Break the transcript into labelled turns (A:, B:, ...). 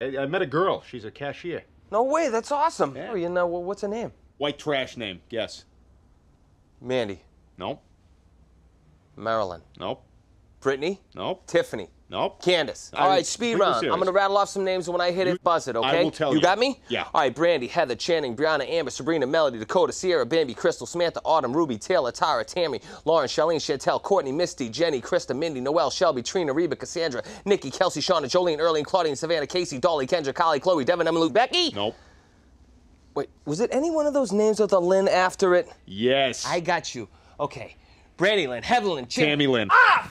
A: I, I met a girl. She's a cashier.
B: No way, that's awesome.
A: Yeah.
B: Oh, you know, well, what's her name?
A: White trash name. Guess.
B: Mandy,
A: Nope.
B: Marilyn,
A: Nope.
B: Brittany,
A: Nope.
B: Tiffany,
A: Nope.
B: Candace. All right, speed round.
A: serious.
B: I'm gonna rattle off some names, and when I hit it, buzz it, okay?
A: I will tell
B: You
A: you.
B: got me?
A: Yeah.
B: All right, Brandy, Heather, Channing, Brianna, Amber, Sabrina, Melody, Dakota, Sierra, Bambi, Crystal, Samantha, Autumn, Ruby, Taylor, Tara, Tammy, Lauren, Charlene, Chantel, Courtney, Misty, Jenny, Krista, Mindy, Noelle, Shelby, Trina, Reba, Cassandra, Nikki, Kelsey, Shauna, Jolene, Erling, Claudine, Savannah, Casey, Dolly, Kendra, Kylie, Chloe, Devin, Emma, Luke, Becky.
A: Nope.
B: Wait, was it any one of those names with a Lynn after it?
A: Yes.
B: I got you. Okay. Brandy Lynn, Heather Lynn, Chan-
A: Tammy Lynn.
B: Ah!